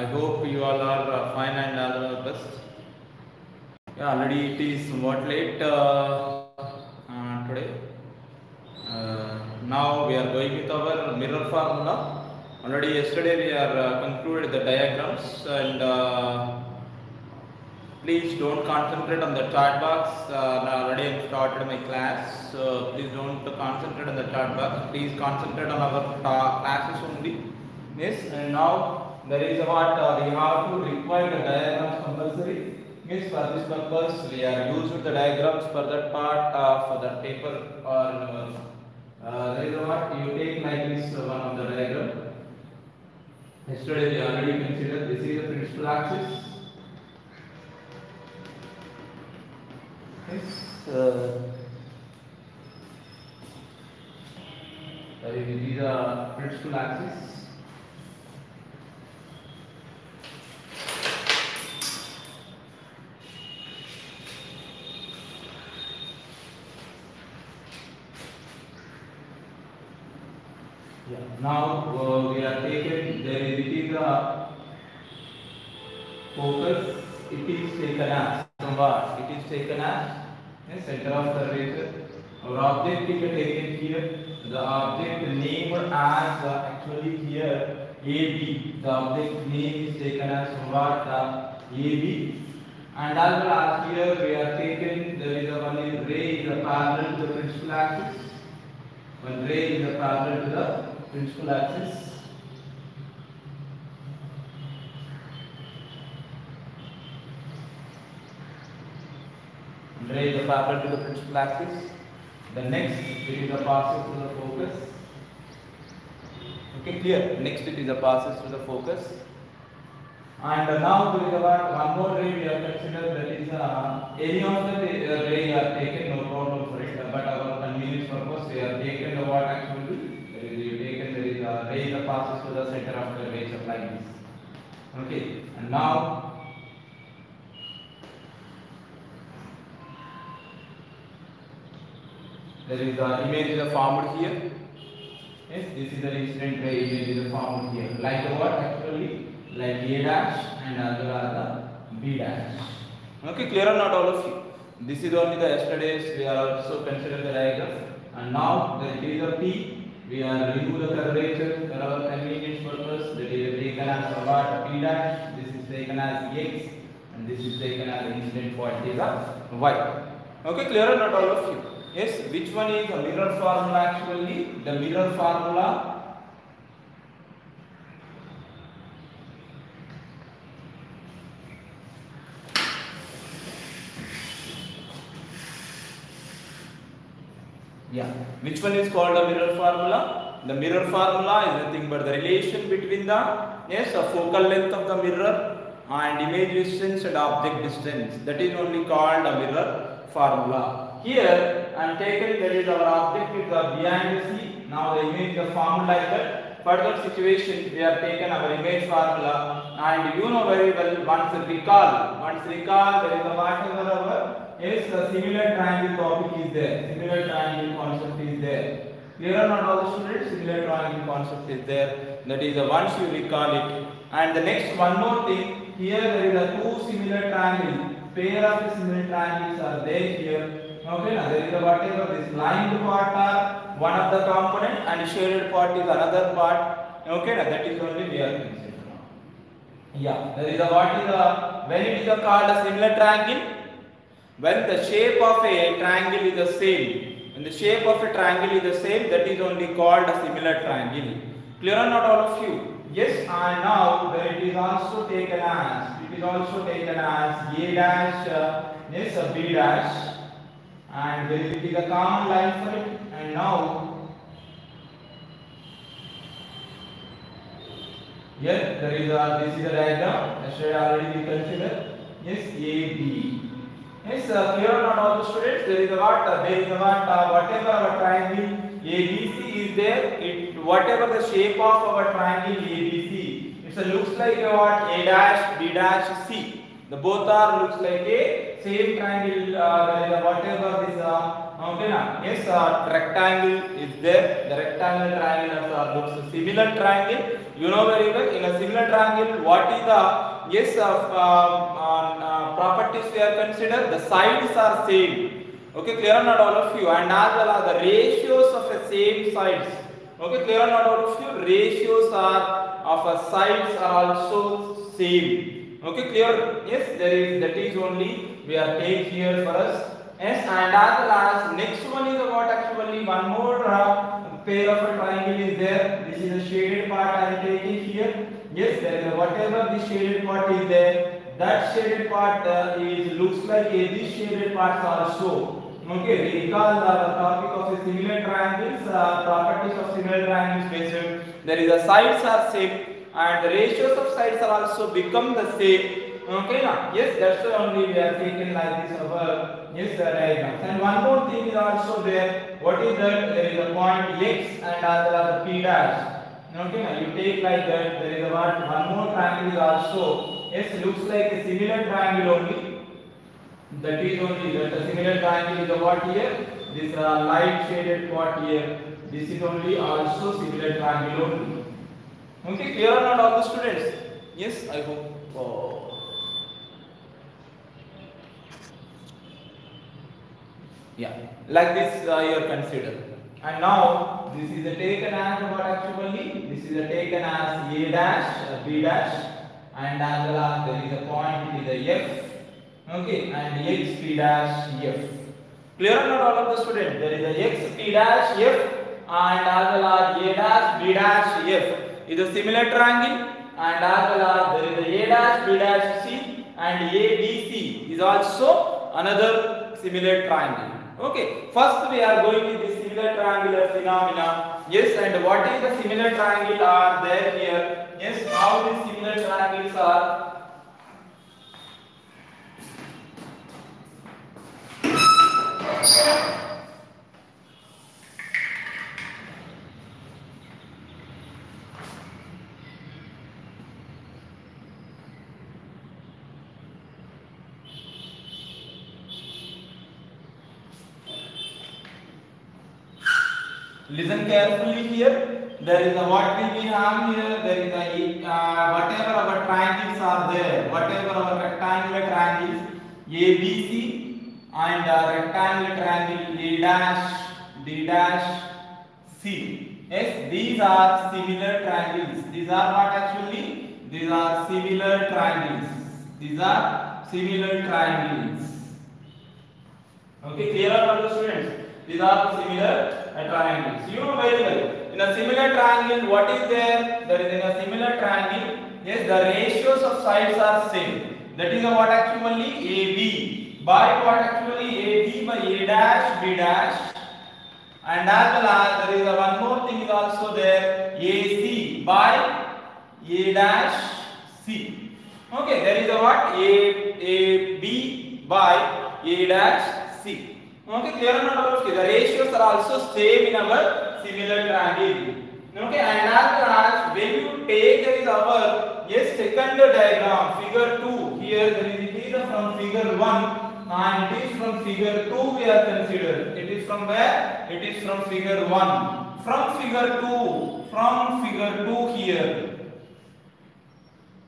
I hope you all are uh, fine and all the best. Yeah, already it is somewhat late uh, uh, today. Uh, now we are going with our mirror formula. Already yesterday we are uh, concluded the diagrams and uh, please don't concentrate on the chart box. Now already I started my class, so please don't concentrate on the chart box. Please concentrate on our classes only. Yes, and now there is what uh, we have to require the diagrams compulsory. Yes, for this purpose we are using the diagrams for that part uh, for that paper or uh, uh, there is what you take like this uh, one of the diagram. Yesterday we already considered this is the principal axis. Yes. Uh, that is the principal axis. Now uh, we are taken there is it is a focus. It is taken as from? It is taken as a center of curvature. Our object is taken here. The object named as uh, actually here AB. The object name is taken as what? Uh, AB. And as as here we are taken there is a one ray is a parallel to the principal axis. One ray is a parallel to the principal axis. Is a parallel to the principal axis. The next it is a passes to the focus. Okay, clear. Next it is a passes to the focus. And uh, now there is about one more ray we have considered that is uh, any of the uh, ray are taken, no problem for it. But our convenience purpose we have taken the what actually to the center of the ray like this. Okay, and now there is the image is formed here. Yes, this is the incident ray image is formed here. Like what actually? Like A dash and other as the B dash. Okay, clear or not all of you? This is only the yesterday's we are also considered the diagram. And now there is a P. We are remove the curvature for our convenience purpose. That is taken as what P dash. This is taken as X and this is taken as incident point is Y. Okay, clear or not all of you? Yes, which one is the mirror formula actually? The mirror formula Yeah. Which one is called a mirror formula? The mirror formula is nothing but the relation between the yes, the focal length of the mirror and image distance and object distance. That is only called a mirror formula. Here I am taken that is our object is the behind the sea. Now the image is formed like that. Further situation we have taken our image formula and you know very well once recall once recall there is a whatever our Yes, a similar triangle topic is there. Similar triangle concept is there. Clear or not all the students? Similar triangle concept is there. That is the once you recall it. And the next one more thing. Here there is a two similar triangles. Pair of the similar triangles are there here. Okay, now there is a whatever this lined part are one of the component and shaded part is another part. Okay, now that is only we are considering. Yeah, there is a what is a when it is called a similar triangle when the shape of a triangle is the same when the shape of a triangle is the same that is only called a similar triangle. Clear or not all of you? Yes and now where it is also taken as it is also taken as a dash uh, yes a b dash and there it is the common line for it and now yes there is a this is a diagram yesterday already we considered yes a Yes, uh, clear not all the students? There is a what? Uh, there is a what? Uh, whatever our triangle ABC is there, it whatever the shape of our triangle ABC, it looks like a what? A dash, B dash, C. The both are looks like a same triangle. Uh, whatever this uh, Okay, now yes, uh, rectangle is there. The rectangle triangle uh, looks similar triangle. You know very well. In a similar triangle, what is the yes uh, uh, properties we are considered? The sides are same. Okay, clear or not all of you? And as well as the ratios of the same sides. Okay, clear or not all of you? Ratios are of a sides are also same. Okay, clear? Yes, there is that is only we are take here for us. Yes, and as well as next one is about actually one more uh, pair of a triangle is there. This is a shaded part I am taking. Yes, a, whatever the shaded part is there. That shaded part uh, is looks like a this shaded parts are also. Okay, recall the topic of the similar triangles, uh, properties of similar triangles based. There is a sides are same and the ratios of sides are also become the same. Okay, now yes, that's why only we are taken like this over yes the. And one more thing is also there. What is that? There is a point x and other are the p dash. Okay, now you take like that. There is a one, more triangle is also yes looks like a similar triangle only. That is only that the similar triangle is a what here? This uh, light shaded part here. This is only also similar triangle only. Okay, clear or not all the students? Yes, I hope. Oh. Yeah, like this uh, you are consider. And now this is a taken as what actually? This is a taken as A dash, uh, B dash, and well as there is a point it is a F. Okay, and X P dash F. Clear or not all of the students? There is a X P dash F and as A dash B dash F is a similar triangle and well as there is a A dash B dash C and A B C is also another similar triangle. Okay, first we are going with the triangular phenomena. Yes, and what is the similar triangle are there here? Yes, how the similar triangles are Listen carefully here. There is a what we have here. There is a uh, whatever our triangles are there, whatever our rectangular triangles A, B, C, and uh, rectangular triangle A dash, D dash, C. Yes, these are similar triangles. These are what actually? These are similar triangles. These are similar triangles. Okay, clear all the students? These are similar uh, triangles. You know very well. In a similar triangle, what is there? There is in a similar triangle. Yes, the ratios of sides are same. That is what actually AB by what actually AB by A dash B dash. And as well as there is a one more thing is also there AC by A dash C. Okay, there is a what A A B by A dash C. All of you? The ratios are also same in our similar triangle. Okay, and as well as when you take there is our yes second diagram figure 2 here there is it is from figure 1 and it is from figure 2 we are considered. It is from where? It is from figure 1. From figure 2, from figure 2 here.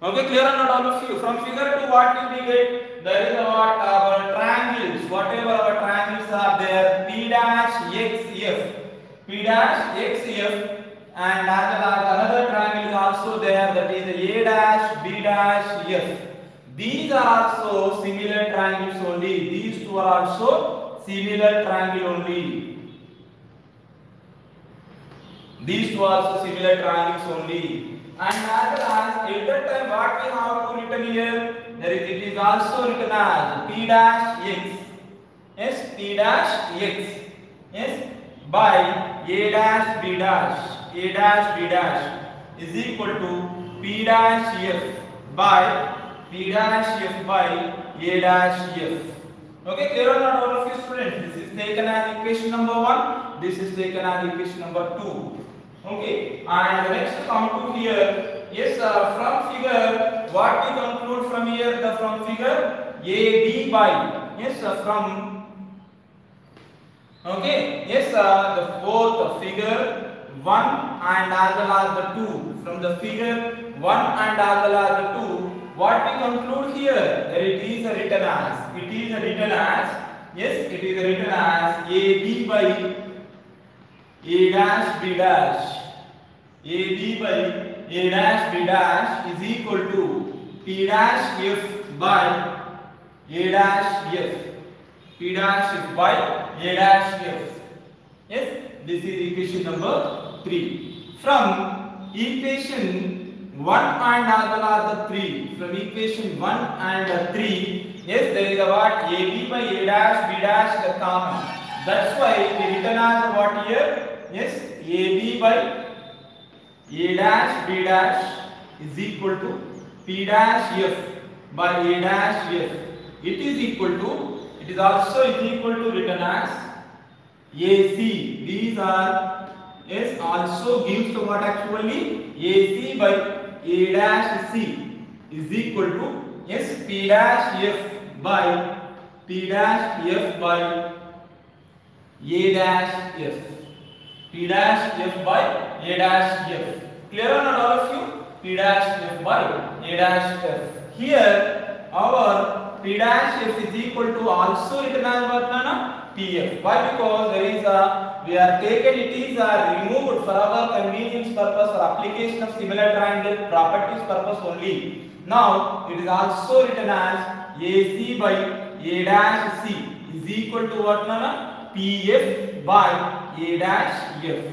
Okay, clear or not all of you? From figure 2 what will we get? There is what our triangles, whatever our triangles are there, P dash X F, P dash X F and another triangle is also there that is A dash B dash F. These are also similar triangles only. These two are also similar triangle only. These two are also similar triangles only. And as well as that time what we have to written here, there is it is also written as P dash X. Yes, P dash X. Yes, by A dash B dash. A dash B dash is equal to P dash F by P dash F by A dash F. Okay, clear or not all of you students? This is taken as equation number 1. This is taken as equation number 2. Okay, and next come to here. Yes, uh, from figure, what we conclude from here? The from figure A B by yes uh, from Okay, yes, uh, the fourth figure 1 and as well as the 2. From the figure 1 and as well as the 2, what we conclude here? That it is written as, it is written as, yes, it is written as AB by A dash B dash. AB by A dash B dash is equal to P dash F by A dash F. P dash F by A dash F. Yes, this is equation number 3. From equation 1 and another 3. From equation 1 and 3. Yes, there is a what? AB by A dash B dash the common. That's why we written as what here? Yes, AB by A dash B dash is equal to P dash F by A dash F. It is equal to, it is also equal to written as AC. These are yes also gives to what actually AC by A dash C is equal to yes P dash F by P dash F by A dash F. P dash F by A dash F. Clear not all of you? P dash F by A dash F. Here our P dash F is equal to also written as what Nana? PF. Why? Because there is a we are taken it is a removed for our convenience purpose or application of similar triangle properties purpose only. Now it is also written as AC by A dash C is equal to what Nana? PF by A dash F.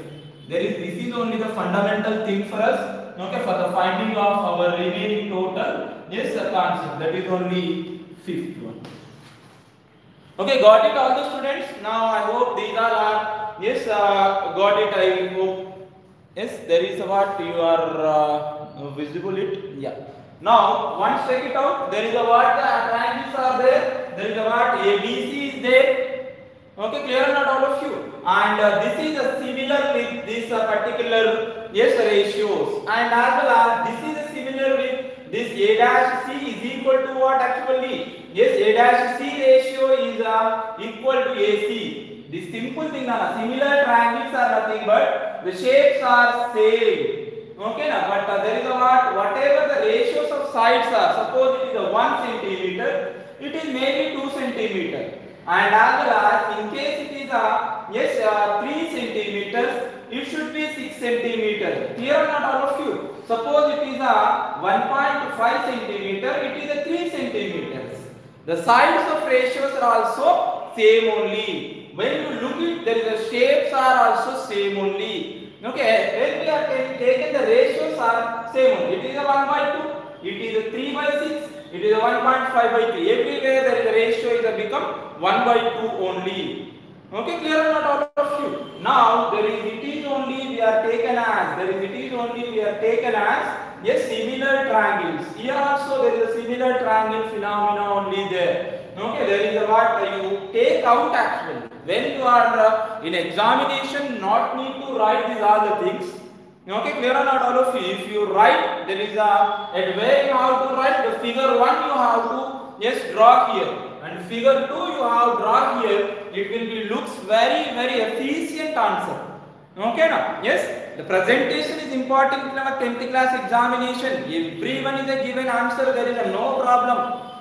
There is this is only the fundamental thing for us. Okay, for the finding of our remaining total. Yes, the concept that is only fifth one. Okay, got it all the students? Now I hope these all are, yes, uh, got it, I hope. Yes, there is what you are uh, visible it. Yeah. Now, once check it out, there is a what the triangles are there, there is a what ABC is there. Okay, clear not all of you? And uh, this is a similar with this uh, particular, yes, ratios. And as well as this is a similar with this A dash C is equal to what actually? Yes, A dash C ratio is uh, equal to AC. The simple thing, na, similar triangles are nothing but the shapes are same. Okay, na? but uh, there is a what? Whatever the ratios of sides are, suppose it is a 1 centimeter, it is maybe 2 centimeter. And well as in case it is a yes uh, 3 centimeters, it should be 6 centimeters. Clear or not all of you? Suppose it is a 1.5 centimeter, it is a 3 centimeters. The sides of ratios are also same only. When you look it, there is a shapes are also same only. Okay, when we are taking the ratios are same only. It is a 1 by 2, it is a 3 by 6, it is 1.5 by 3. Everywhere there is a ratio is a become 1 by 2 only. Okay, clear or not all of you? Now there is it is only we are taken as there is it is only we are taken as yes similar triangles. Here also there is a similar triangle phenomena only there. Okay, there is a what you take out actually. When you are in examination, not need to write these the things. Okay, clear or not all of you? If you write, there is a at where you have to write the figure one you have to yes draw here. And figure 2 you have draw here it will be looks very very efficient answer. Okay now yes the presentation is important in our 10th class examination. Everyone is a given answer there is a no problem.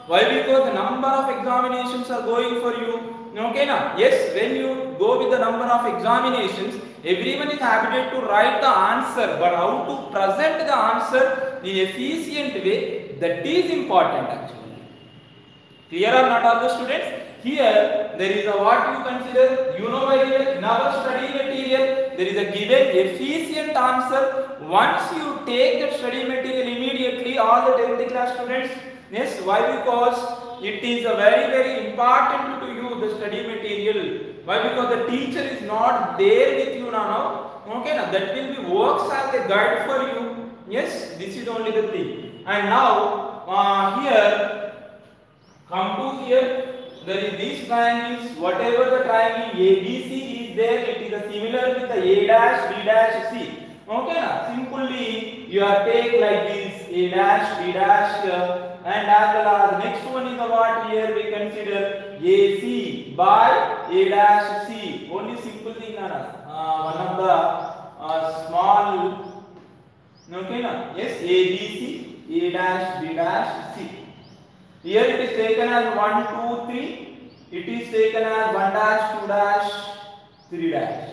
Why? Because the number of examinations are going for you. Okay now yes when you go with the number of examinations everyone is habited to write the answer but how to present the answer in efficient way that is important actually Clear or not all the students? Here there is a what you consider, you know very well, in our study material, there is a given efficient answer. Once you take the study material immediately, all the 10th class students, yes, why? Because it is a very very important to you the study material. Why? Because the teacher is not there with you now. Okay, now that will be works as a guide for you. Yes, this is only the thing. And now uh, here come to here there is these triangles whatever the triangle abc is there it is a similar with the a dash b dash c Okay, na? simply you are take like this a dash, b dash, and well as next one is what here we consider AC by a dash C. Only simple thing? Uh, one of the uh, small Okay, na? Yes, A, B, C, A dash, B dash, C. Here it is taken as 1, 2, 3. It is taken as 1 dash, 2 dash, 3 dash.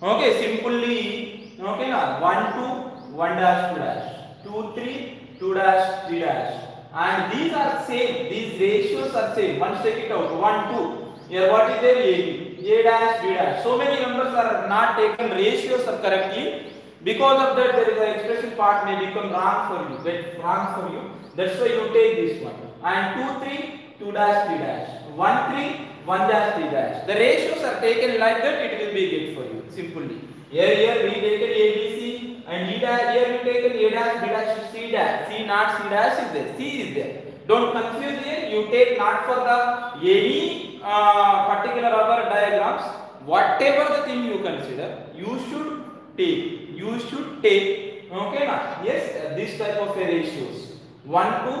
Okay, simply, okay, na? 1, 2, 1 dash, 2 dash. 2, 3, 2 dash, 3 dash. And these are same. These ratios are same. Once take it out. 1, 2. Here what is there? A. A dash, B dash. So many numbers are not taken. Ratios are correctly. Because of that, there is an expression part may become wrong for you. Get wrong for you. That's why you take this one. And 2, 3, 2 dash, 3 dash. 1, 3, 1 dash, 3 dash. The ratios are taken like that, it will be good for you. Simply. Here, here we taken A, B, C and E dash. Here we taken A dash, B dash, C dash. C not C dash is there. C is there. Don't confuse here. You take not for the any uh, particular other diagrams. Whatever the thing you consider, you should take. You should take. Okay, na? Yes, uh, this type of a ratios. 1 to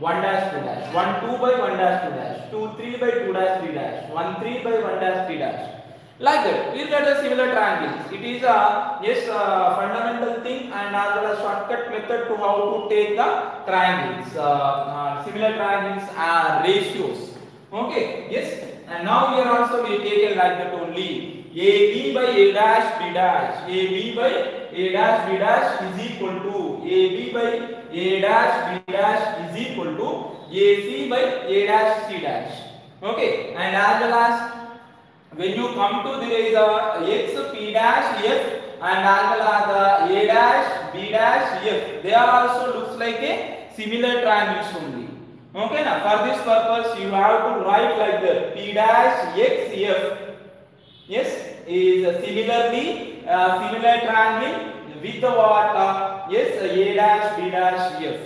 1 dash 2 dash. 1 2 by 1 dash 2 dash. 2 3 by 2 dash 3 dash. 1 3 by 1 dash 3 dash. Like that. We'll get a similar triangles. It is a yes fundamental thing and as well as shortcut method to how to take the triangles. Uh, uh, similar triangles are ratios. Okay. Yes. And now here also we taken like that only. AB by A dash B dash. AB by A dash B dash is equal to AB by A dash B dash is equal to AC by A dash C dash. Okay. And as well as when you come to there is a x p dash f and well as the a dash b dash f. They are also looks like a similar triangles only. Okay now for this purpose you have to write like that. P dash x f. Yes? Is similarly uh, similar triangle with the what yes? A dash b dash f.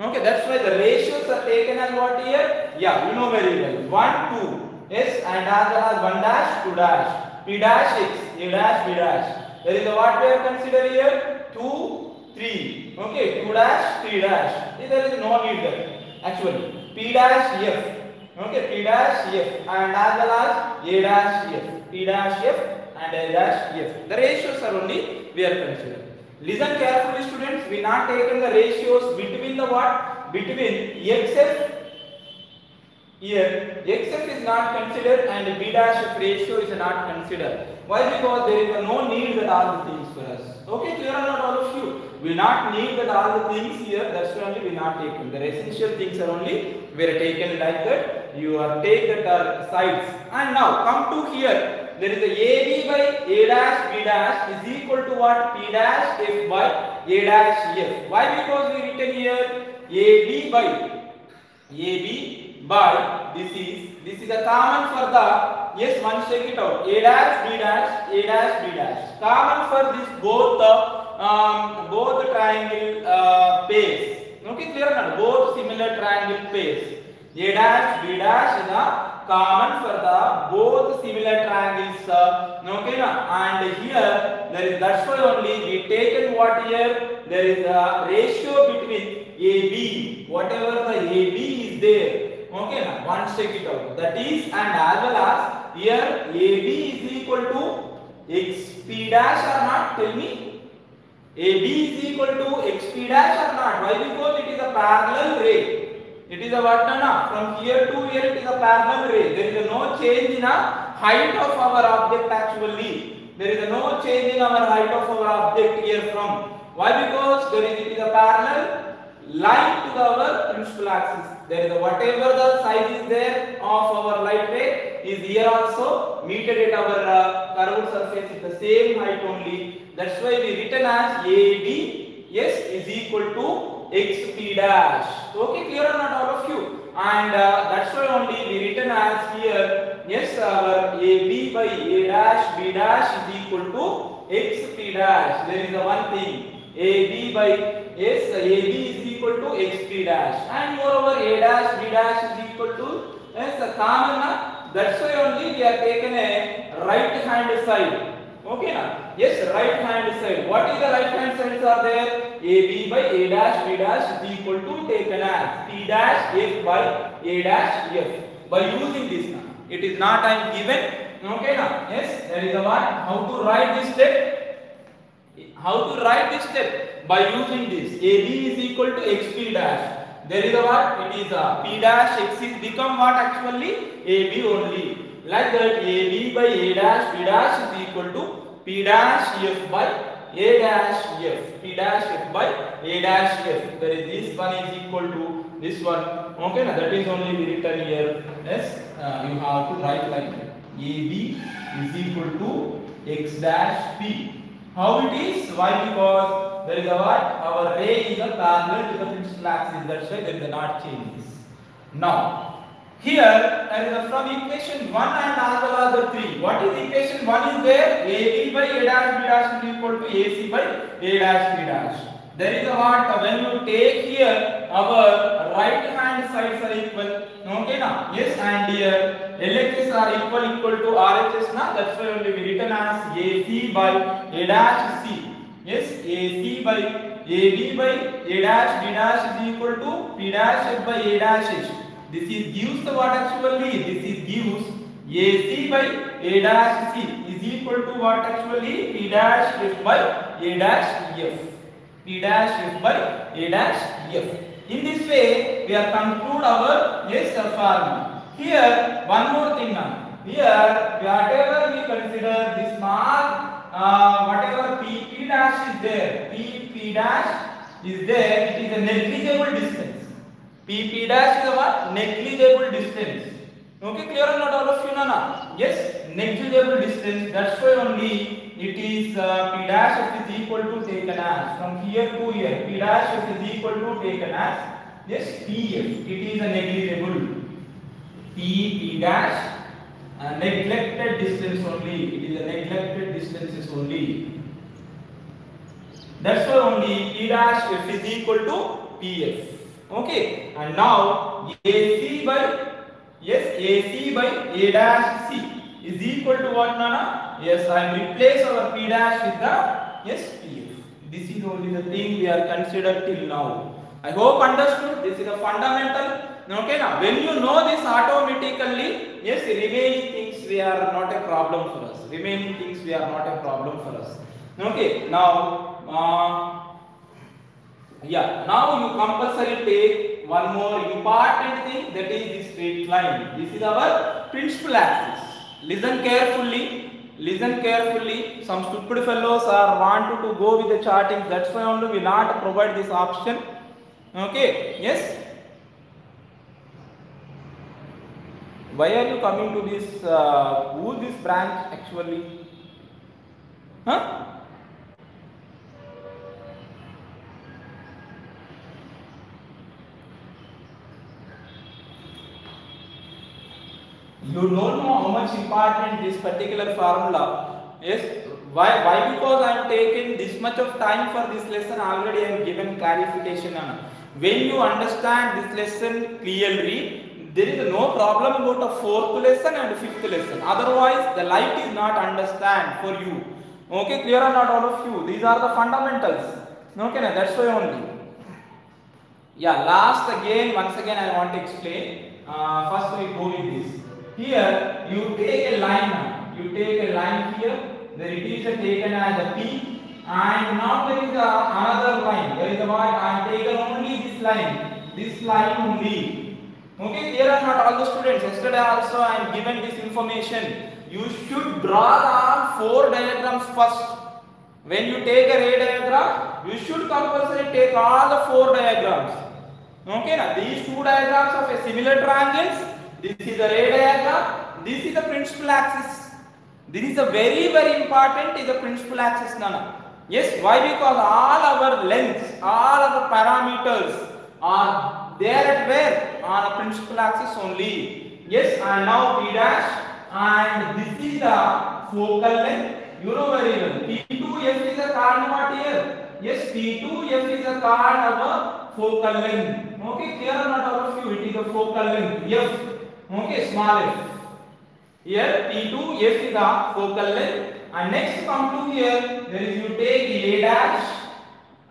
Okay? That's why the ratios are taken as what here? Yeah you know very well. 1 2 Yes, and as well as 1 dash, 2 dash, P dash x, A dash, B dash. There is a what we have considered here? 2, 3. Okay, 2 dash, 3 dash. There is no need there. Actually, P dash F. Okay, P dash F and as well as A dash F. P dash F and A dash F. The ratios are only we are considering. Listen carefully students, we not taken the ratios between the what? Between XF here, xf is not considered and b dash f ratio is not considered. Why? Because there is no need that all the things for us. Okay, clear or not all of you? We not need that all the things here. That's why only we not taken. The essential things are only we are taken like that. You are take that are sides. And now come to here. There is a AB by A dash B dash is equal to what? P dash F by A dash F. Why? Because we written here AB by AB by this is this is a common for the yes once check it out. A dash b dash a dash b dash. Common for this both the um, both the triangle uh, pairs. Okay clear not? Both similar triangle pairs. A dash b dash is a common for the both similar triangles uh, okay na? and here there is that's why only we taken what here? There is a ratio between AB whatever the AB is there okay now once check it out. That is and as well as here AB is equal to XP dash or not? Tell me. AB is equal to XP dash or not? Why? Because it is a parallel ray. It is a what na from here to here it is a parallel ray. There is no change in a height of our object actually. There is no change in our height of our object here from. Why? Because there is it is a parallel line to our principal axis there is a whatever the size is there of our light ray is here also meted at our uh, curved surface is the same height only. That's why we written as AB yes is equal to XP dash. Okay clear or not all of you? And uh, that's why only we written as here yes our AB by A dash B dash is equal to XP dash. There is a one thing. AB by yes AB is equal to XP dash and moreover A dash B dash is equal to yes a common uh, that's why only we are taken a right hand side Okay na? Yes, right hand side. What is the right hand sides are there? AB by A dash B dash is equal to taken as P dash F by A dash F. By using this now. It is not I am given. Okay na? Yes, that is the one. How to write this step? How to write this step? By using this. AB is equal to XP dash. There is a what? It is a P dash X is become what actually? AB only. Like that AB by A dash P dash is equal to P dash F by A dash F. P dash F by A dash F. There is this one is equal to this one. Okay, now that is only written here. Yes, uh, you have to write like that. AB is equal to X dash P. How it is? Why? Because there is a what? Our ray is a parallel to the principal axis. That's why there is a not changes. Now, here there is from equation 1 and as well the 3. What is equation 1 is there? AB by A dash B dash is equal to AC by A dash B dash. There is a what? When you take here, our right hand sides are equal. Okay na? Yes, and here LHS are equal equal to RHS na? That's why only we written as AC by A dash C. Yes, AC by AB by A dash B dash is equal to P dash F by A dash H. This is gives the what actually? This is gives AC by A dash C is equal to what actually? P dash F by A dash F. P dash F by A dash F. In this way, we are conclude our yes formula. Here, one more thing now. Here, whatever we consider this small, uh, whatever P, P dash is there, P, P dash is there, it is a negligible distance. P, P dash is a what? Negligible distance. Okay, clear or not all of you, Nana? Yes, negligible distance. That's why only it is uh, P dash f is equal to taken as from here to here. P dash f is equal to taken as yes PF. It is a negligible. P P dash uh, neglected distance only. It is a neglected distances only. That's why only P dash f is equal to PF. Okay, and now AC by yes AC by A dash C is equal to what Nana? Yes, I am replace our P dash with the yes PF. This is only the thing we are considered till now. I hope understood. This is a fundamental. Okay, now when you know this automatically, yes, remaining things we are not a problem for us. Remaining things we are not a problem for us. Okay, now. Uh, yeah, now you compulsory take one more important thing that is the straight line. This is our principal axis. Listen carefully. Listen carefully. Some stupid fellows are wanted to go with the charting. That's why only we not provide this option. Okay. Yes. Why are you coming to this? Uh, who this branch actually? Huh? You don't know how much important this particular formula is. Why why because i am taking this much of time for this lesson already i am given clarification on. When you understand this lesson clearly there is no problem about a fourth lesson and fifth lesson. Otherwise the light is not understand for you. Okay clear or not all of you? These are the fundamentals. Okay now that's why only. Yeah last again once again i want to explain. Uh, first we go with this here you take a line. You take a line here. There it is taken as a P. And now there is a, another line. There is a what? I am taken only this line. This line only. Okay, clear or not all the students? Yesterday also I am given this information. You should draw the four diagrams first. When you take a ray diagram, you should compulsory take all the four diagrams. Okay, now these two diagrams of a similar triangles this is the ray diagram. This is the principal axis. This is a very very important is the principal axis Nana. Yes, why? Because all our lengths, all our parameters are there at where? On a principal axis only. Yes, and now P dash and this is the focal length. You know very well. P2F is a card what here? Yes, P2F is a card of a focal length. Okay, clear or not all of you? It is a focal length. F. Okay, small f. Here P2 F is the focal length And next come to here, there is you take A dash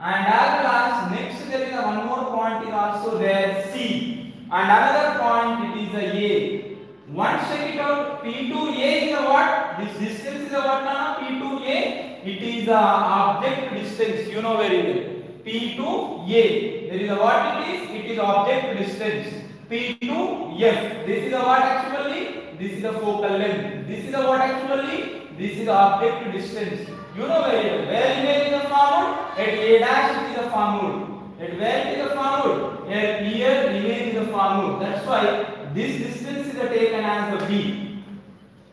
and as well as next there is a one more point is also there C and another point it is a A. Once check it out, P2A is a what? This distance is a what now? P2A. It is a object distance. You know very well. P2A. There is a what it is? It is object distance. P2F. This is a what actually? This is the focal length. This is a what actually? This is the object distance. You know very well. Where image is formed? At A dash it is formed. At where it is formed? At here image is formed. That's why this distance is taken as a B.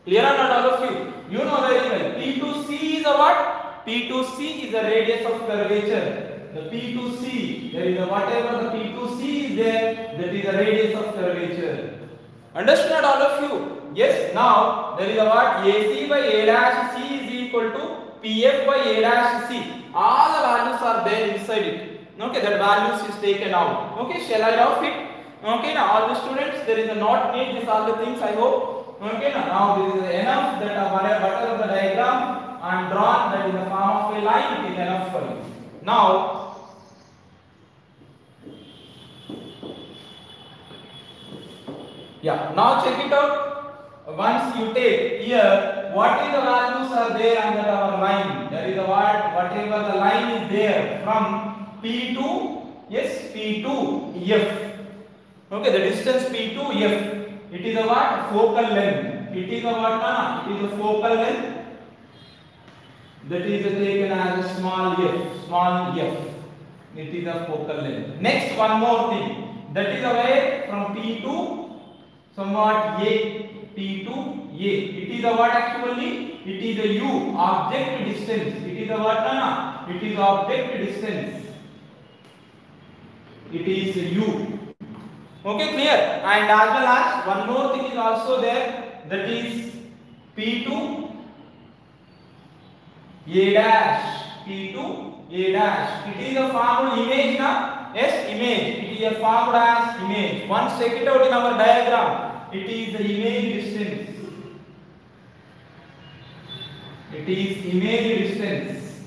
Clear or not all of you? You know very well. P2C is a what? P2C is the radius of curvature. The P2C, there is a whatever the P2C is there, is the radius of curvature. Understand all of you? Yes, now there is a what? AC by A dash C is equal to PF by A dash C. All the values are there inside it. Okay, that values is taken out. Okay, shall I off it? Okay, now all the students, there is a not need this all the things I hope. Okay, now, now this is enough that whatever, the diagram I am drawn that in the form of a line it is enough for you. Now Yeah, now check it out. Once you take here, what is the values are there under our line? That is the what, whatever the line is there from P to, yes, P to F. Okay, the distance P to F. It is a what? Focal length. It is a what? Na? It is a focal length. That is taken as a small f, small f. It is a focal length. Next, one more thing. That is a way from P to somewhat. P to A. It is a what actually? It is a U, object distance. It is a what? Na? It is object distance. It is U. Okay, clear? And as well as one more thing is also there. That is P to A dash. P to A dash. It is a formed image now. Yes, image. It is a formed as image. Once check it out in our diagram. It is the image distance. It is image distance.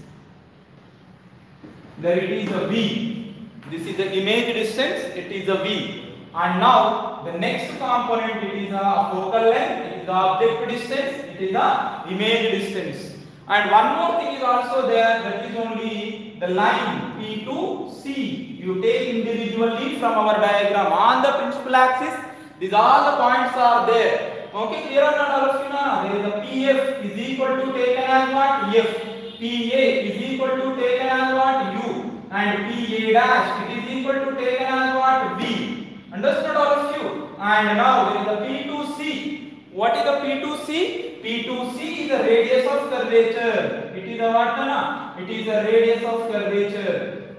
There it is a V. This is the image distance. It is a V. And now the next component it is a focal length. It is the object distance. It is the image distance. And one more thing is also there. That is only the line P to C. You take individually from our diagram on the principal axis. These all the points are there. Okay, clear or not now? There is a PF is equal to taken as what? F. PA is equal to taken as what? U. And PA dash it is equal to taken as what? V. Understood all of you? And now there is a P2C. What is the P2C? P2C is the radius of curvature. It is a what? Na? It is the radius of curvature.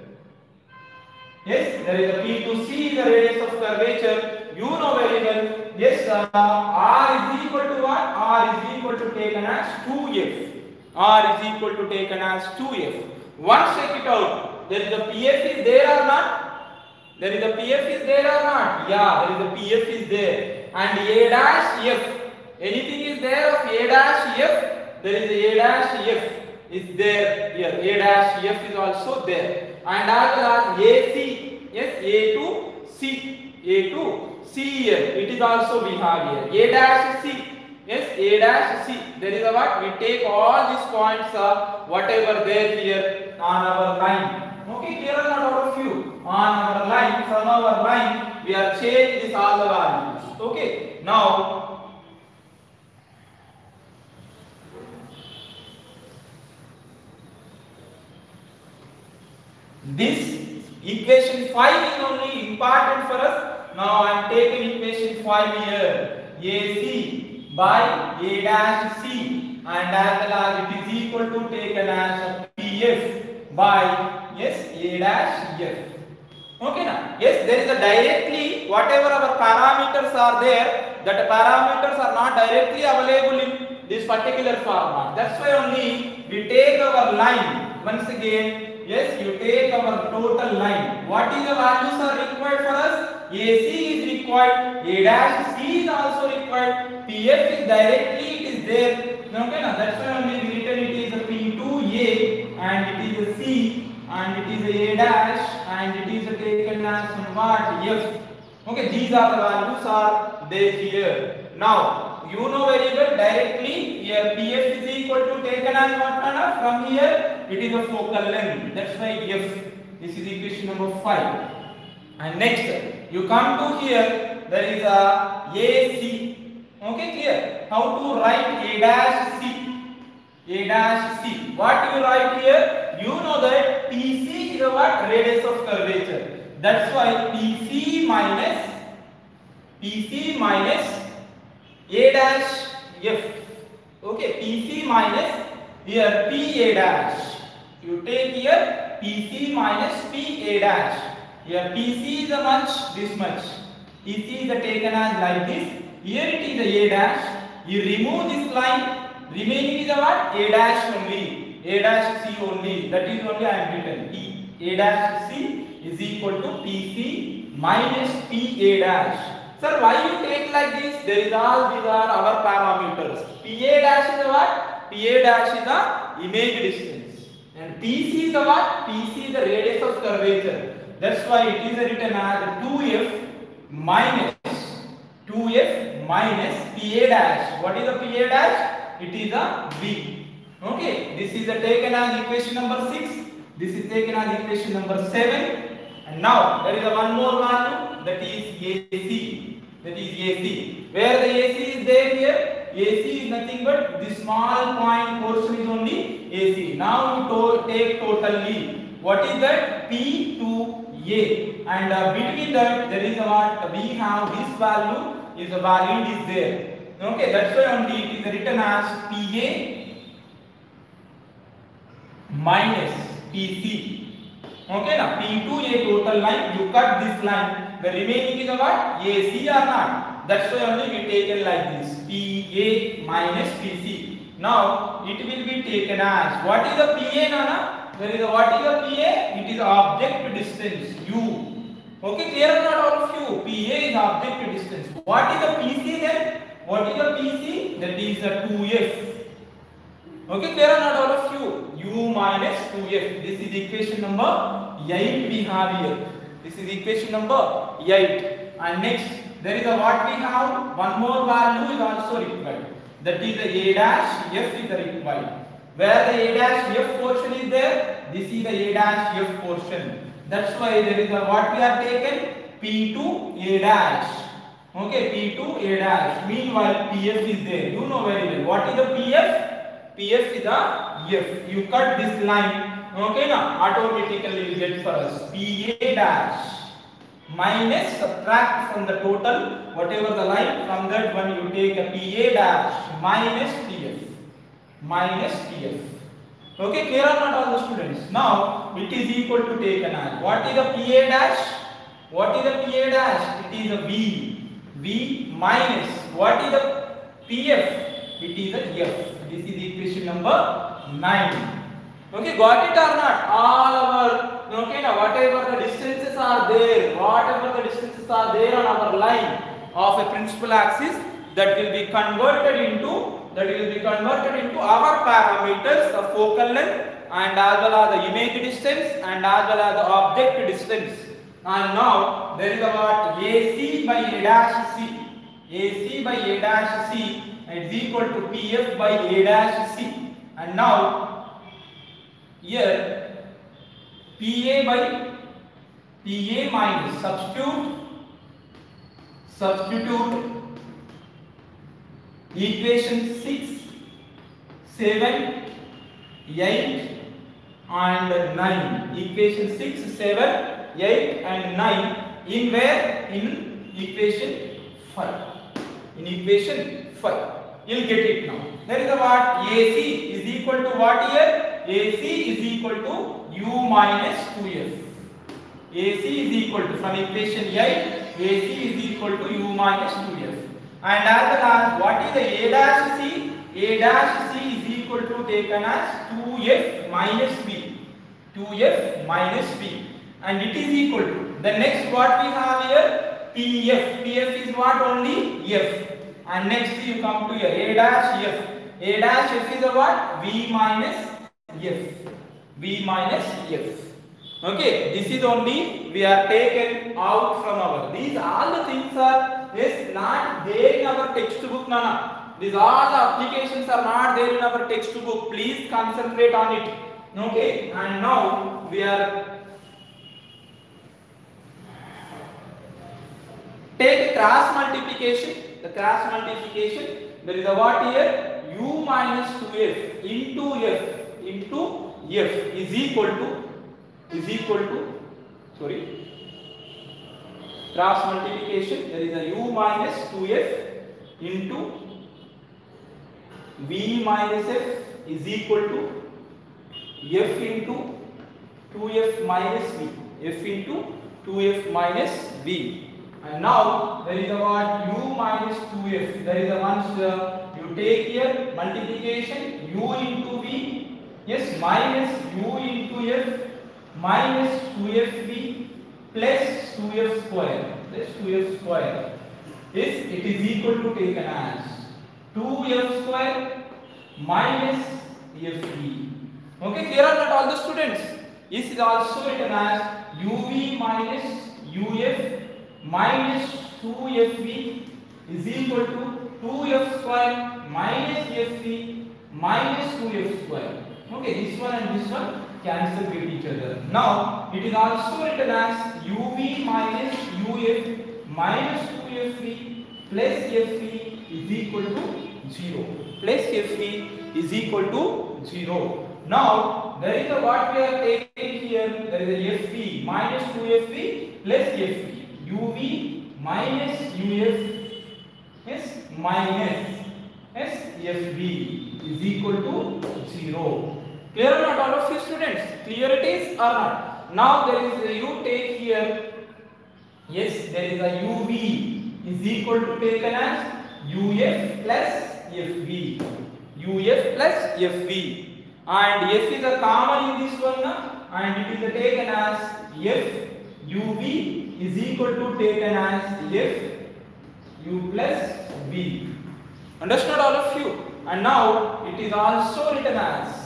Yes, there is a P2C is the radius of curvature. You know very well. Yes, uh, R is equal to what? R is equal to taken as 2F. R is equal to taken as 2F. Once check it out. There is a PF is there or not? There is a PF is there or not? Yeah, there is a PF is there. And A dash F. Anything is there of A dash F? There is A dash F is there here. A dash F is also there. And as well as AC. Yes, A to C. A to C here. It is also we have here. A dash C. Yes, A dash C. There is a what? We take all these points of whatever there here on our line. Okay, clear or not of you? On our line, from our line, we are changing this all the values. Okay, now this equation 5 is only important for us. Now I am taking equation 5 here. AC by A dash C and well as it is equal to taken as PF by yes A dash F. Okay now? Yes, there is a directly whatever our parameters are there, that parameters are not directly available in this particular format. That's why only we take our line once again. Yes, you take our total line. What is the values are required for us? AC is required, A dash C is also required, PF is directly it is there. Okay, now that's why only written it is a P2A and it is a C and it is a A dash and it is a taken as somewhat F. Okay, these are the values are there here. Now you know very well directly here PF is equal to taken as what kind from here it is a focal length. That's why F. This is equation number five. And next you come to here there is a ac okay clear? How to write a dash c? A dash c. What you write here? You know that pc is what? Radius of curvature. That's why pc minus pc minus a dash f. Okay pc minus here p a dash. You take here pc minus p a dash here pc is a much this much. Pc is a taken as like this. Here it is a a dash. You remove this line. Remaining is a what? A dash only. A dash c only. That is only i am written. P a dash c is equal to pc minus p a dash. Sir why you take like this? There is all these are our parameters. Pa dash is a what? Pa dash is the image distance. And pc is the what? Pc is the radius of curvature that's why it is written as 2f minus 2f minus pa dash. What is the pa dash? It is a v. Okay. This is taken as equation number 6. This is taken as equation number 7. And now there is a one more value that is ac. That is ac. Where the ac is there here. AC is nothing but the small point portion is only AC. Now to take totally. What is that? P2 ये and uh, between that there is what we have this value is a value it is there okay that's why only it is written as pa minus pc okay now p2 a total line you cut this line the remaining is what ac or not that's why only we taken like this pa minus pc now it will be taken as what is the pa nana there is a the pa it is object distance u. Okay clear or not all of you? Pa is object distance. What is the pc then? What is the pc that is the 2f okay clear or not all of you? U minus 2f this is equation number 8 we have here. This is equation number 8 and next there is a what we have? One more value is also required. That is the a dash f is required where the a dash f portion is there this is the a dash f portion. That's why there is a what we have taken? P to a dash. Okay p to a dash. Meanwhile pf is there. You know very well. What is the pf pf is the f. You cut this line. Okay now automatically you get for us. Pa dash minus subtract from the total whatever the line from that one you take a pa dash minus pf minus pf okay clear or not all the students? Now it is equal to taken as what is the pa dash? What is the pa dash? It is a v. V minus what is the pf it is a f. This is equation number 9 okay got it or not? All our okay now whatever the distances are there whatever the distances are there on our line of a principal axis that will be converted into that will be converted into our parameters of focal length and as well as the image distance and as well as the object distance. And now there is about ac by a dash c. Ac by a dash c is equal to pf by a dash c. And now here pa by pa minus substitute substitute equation 6 7 8 and 9 equation 6 7 8 and 9 in where in equation 5 in equation 5 you'll get it now there is a what ac is equal to what here ac is equal to u minus 2f ac is equal to from equation 8 ac is equal to u minus 2f and as well what is the a dash c? A dash c is equal to taken as 2f minus b. 2f minus b. And it is equal to the next what we have here? Pf pf is what? Only f. And next you come to here. A dash f. A dash f is a what? V minus f. V minus f. Okay, this is only we are taken out from our. These all the things are is not there in our textbook, Nana. These all the applications are not there in our textbook. Please concentrate on it. Okay, and now we are take cross multiplication. The cross multiplication. There is a what here? U minus 2f into f into f is equal to is equal to sorry cross multiplication there is a u minus 2f into v minus f is equal to f into 2f minus v f into 2f minus v. And now there is a what u minus 2f there is a once uh, you take here multiplication u into v yes minus u into f minus 2fb plus 2f square plus 2f square. Is it is equal to taken as. 2f square minus fb okay clear or not all the students. This is also written as uv minus uf minus 2fb is equal to 2f square minus fb minus 2f square. Okay this one and this one cancel with each other. Now it is also written as uv minus uf minus 2fv plus fv is equal to 0 plus fv is equal to 0. Now there is a what we are taking here there is a fv minus 2fv plus fv uv minus uf yes minus yes is equal to 0. Clear or not all of you students? Clear it is or not? Now there is a you take here. Yes, there is a UV is equal to taken as UF plus FV. UF plus FV. And F is a common in this one and it is taken as F UV is equal to taken as F U plus V. Understood all of you? And now it is also written as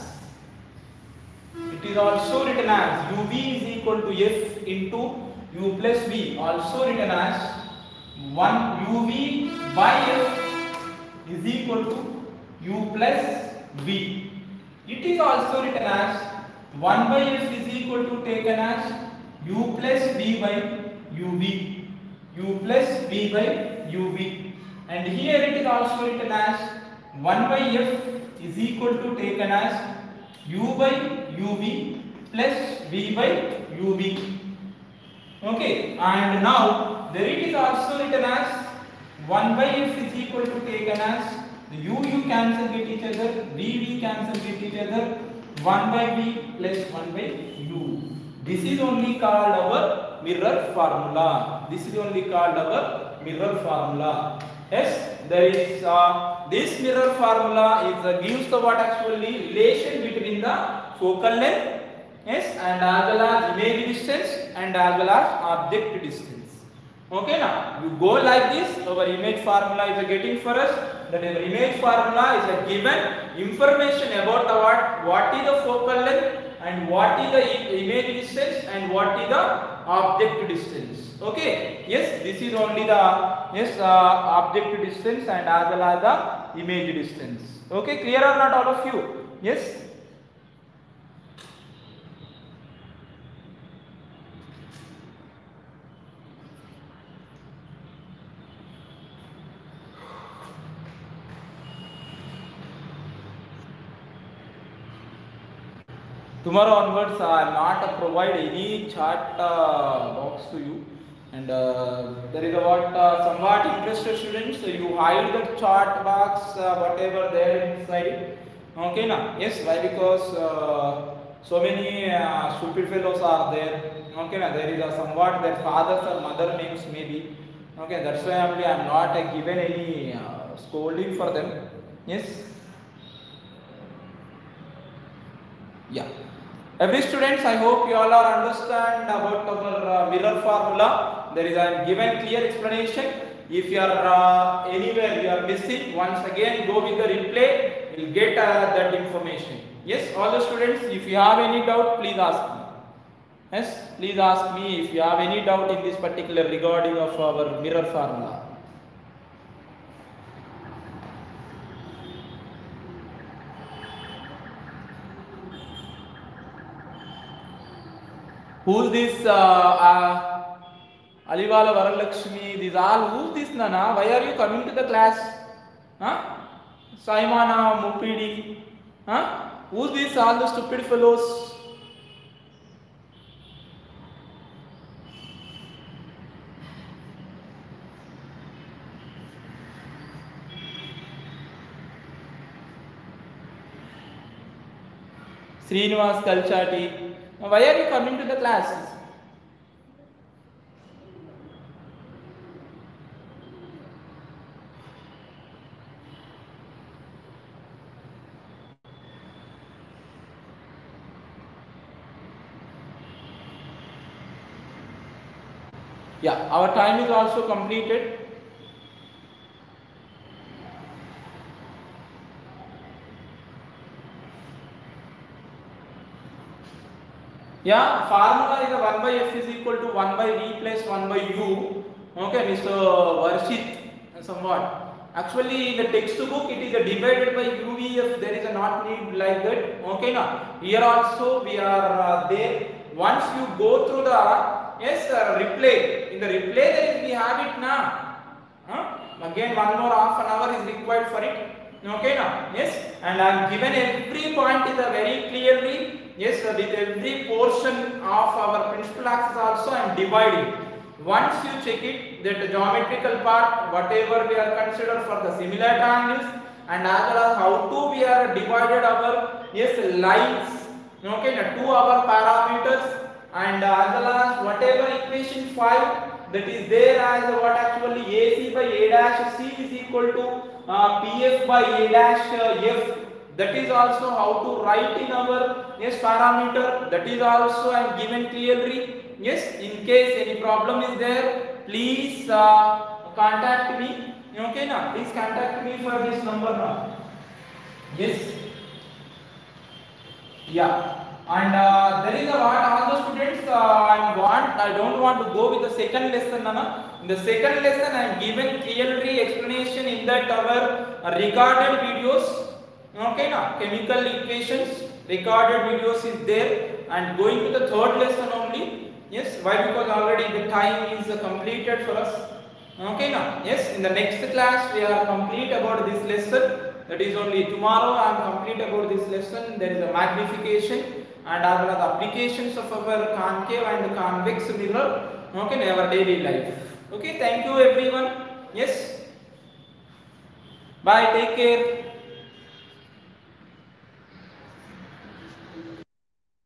it is also written as uv is equal to f into u plus v. Also written as 1 uv by f is equal to u plus v. It is also written as 1 by f is equal to taken as u plus v by uv u plus v by uv and here it is also written as 1 by f is equal to taken as u by uv plus v by uv okay and now there it is also written as 1 by f is equal to taken as the u u cancel with each other v v cancel with each other 1 by v plus 1 by u. This is only called our mirror formula. This is only called our mirror formula. Yes there is uh, this mirror formula is uh, gives the what actually relation between the focal length yes and as well as image distance and as well as object distance. Okay now you go like this our image formula is getting for us. That our image formula is a given information about the what what is the focal length and what is the image distance and what is the object distance. Okay yes this is only the yes uh, object distance and as well as the image distance. Okay clear or not all of you? Yes tomorrow onwards i am not provide any chat uh, box to you. And uh, there is a what uh, somewhat interested students so you hide the chart box uh, whatever there inside. Okay now yes why? Because uh, so many uh, stupid fellows are there. Okay now there is a somewhat their fathers or mother names maybe. Okay that's why i am not given any uh, scolding for them. Yes yeah every students i hope you all are understand about our uh, mirror formula. There is a given clear explanation. If you are uh, anywhere you are missing once again go with the replay. You'll get uh, that information. Yes all the students if you have any doubt please ask me. Yes, please ask me if you have any doubt in this particular regarding of our mirror formula. Who's this uh, uh, Aliwala Varalakshmi? These all who's this Nana? Why are you coming to the class? Huh? Saimana Mupidi? Huh? Who's this all the Why are you coming to the classes? Yeah, our time is also completed. Yeah, formula is a 1 by f is equal to 1 by v plus 1 by u. Okay, Mr. Varshit, somewhat. Actually, in the textbook, it is divided by UVF. There is a not need like that. Okay, now here also we are uh, there. Once you go through the yes uh, replay, in the replay there is we have it now. Huh? Again, one more half an hour is required for it. Okay, now yes, and I have given every point is a very clearly. Yes, with every portion of our principal axis also I am dividing. Once you check it, that the geometrical part, whatever we are considered for the similar triangles, and as well as how to we are divided our yes lines. Okay, now two our parameters, and as well as whatever equation five that is there as what actually AC by A dash C is equal to uh, PF by A dash uh, F that is also how to write in our yes parameter. That is also I am given clearly. Yes in case any problem is there please uh, contact me. Okay now please contact me for this number now yes. Yeah. And uh, there is a lot. All the students uh, I want I don't want to go with the second lesson Nana. In the second lesson I am given clearly explanation in that our recorded videos okay now chemical equations recorded videos is there. And going to the third lesson only. Yes why? Because already the time is completed for us. Okay now yes in the next class we are complete about this lesson. That is only tomorrow I am complete about this lesson. There is a magnification and other applications of our concave and convex mirror. Okay in our daily life. Okay thank you everyone. Yes. Bye take care